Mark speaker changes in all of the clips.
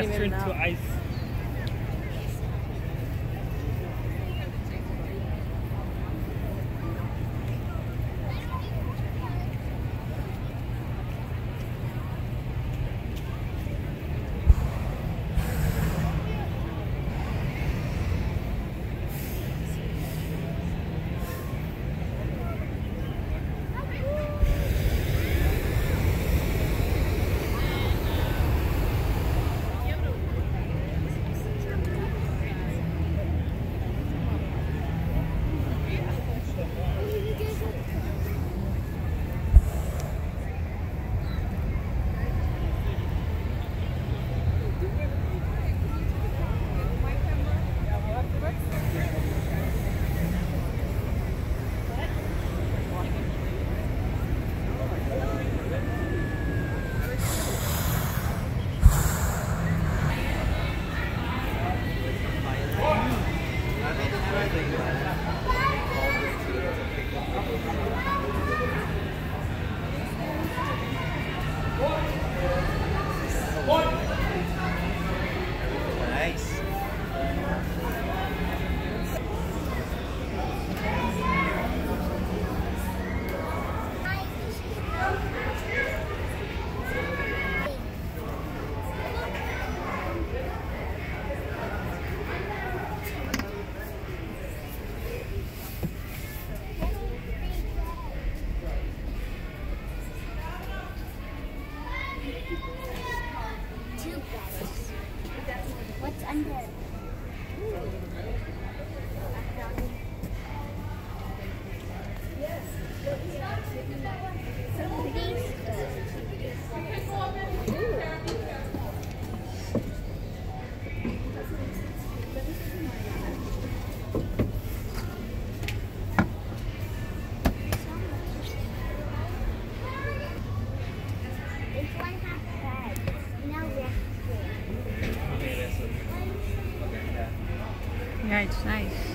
Speaker 1: Even
Speaker 2: to ice.
Speaker 1: Yeah, it's nice.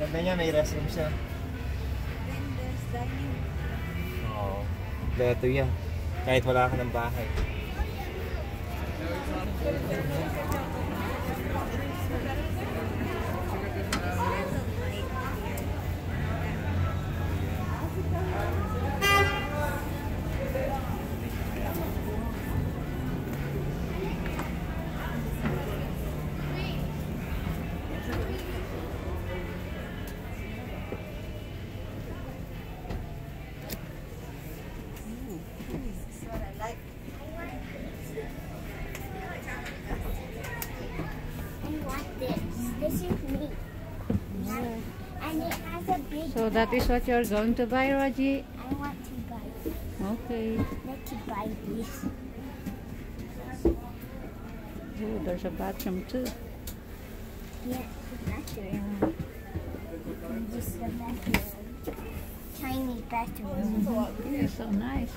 Speaker 3: Ganda niya, may restroom siya. Oo. Beto yan. Kahit wala ka ng bahay.
Speaker 4: I
Speaker 1: So that is what you're going to buy, Raji?
Speaker 4: I want to buy this.
Speaker 1: Okay.
Speaker 4: Let's buy this.
Speaker 1: Oh, there's a bathroom too.
Speaker 4: Yeah, the bathroom. Is the bathroom. Tiny bathroom. Mm-hmm.
Speaker 1: Yeah, so nice.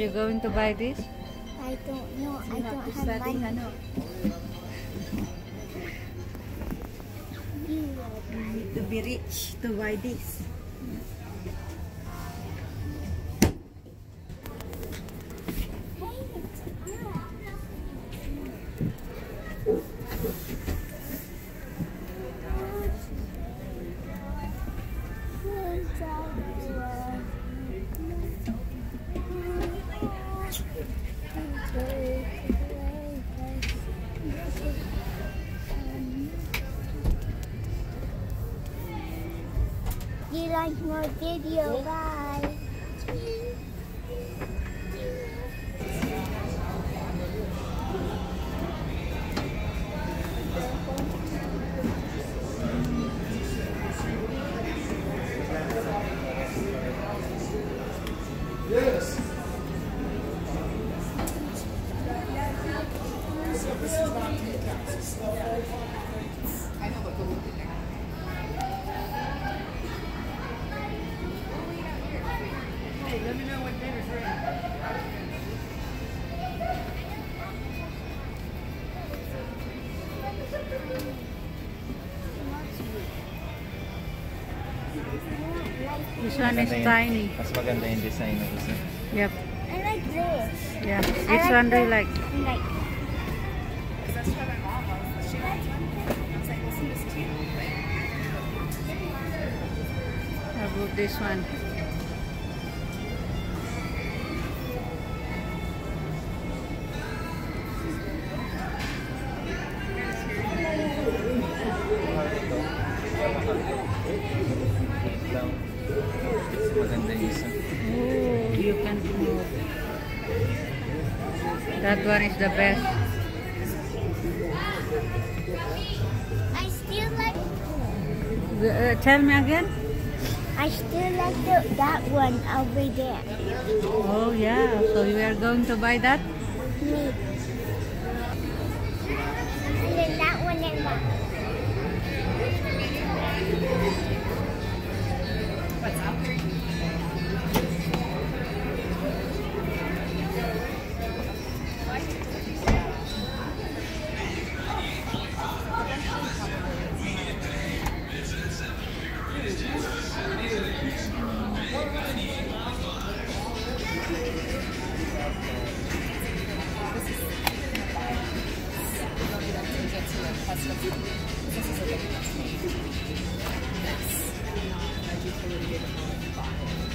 Speaker 1: You going to buy this?
Speaker 4: I don't know. I don't have money. You
Speaker 5: need to be rich to buy this.
Speaker 4: you like my video. Bye.
Speaker 1: This one is
Speaker 3: Maganda yung-
Speaker 1: tiny.
Speaker 3: Mas maganda yung design ng isa.
Speaker 1: Yep.
Speaker 4: I like this.
Speaker 1: Yeah.
Speaker 4: I
Speaker 1: Which
Speaker 4: like
Speaker 1: one do you
Speaker 4: the-
Speaker 1: like?
Speaker 4: Like
Speaker 1: How about this one?
Speaker 3: Maganda.
Speaker 1: Oh, you can move. That one is the best.
Speaker 4: I still like.
Speaker 1: Uh, tell me again.
Speaker 4: I still like the, that one over there.
Speaker 1: Oh yeah. So you are going to buy that?
Speaker 4: Me.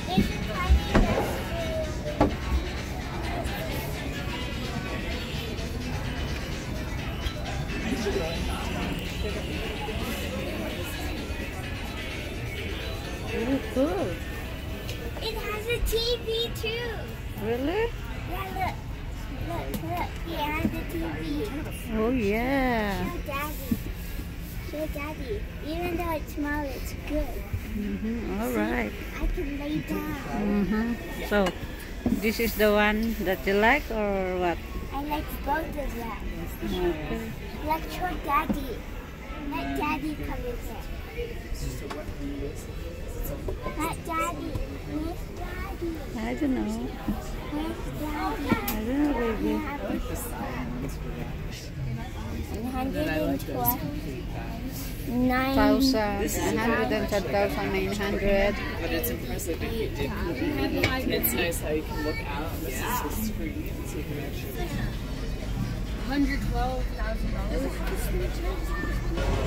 Speaker 4: There's a tiny little-
Speaker 1: Oh, cool.
Speaker 4: It has a TV too.
Speaker 1: Really?
Speaker 4: Yeah, look. Look, look. It has a TV.
Speaker 1: Oh yeah.
Speaker 4: Daddy. Show daddy. Even though it's small, it's good.
Speaker 1: Mm-hmm. All right.
Speaker 4: I can lay down.
Speaker 1: Mm-hmm. So, this is the one that you like or what?
Speaker 4: I like both of them.
Speaker 1: Okay.
Speaker 4: Let's show daddy. Let daddy come in here. Let daddy.
Speaker 1: I don't know. I don't know, baby. 112,900. This is 112,900.
Speaker 2: But it's impressive if you did It's nice how you can look out. This is the screen. So you can actually.
Speaker 6: $112,000.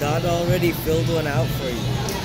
Speaker 6: Dad already filled one out for you.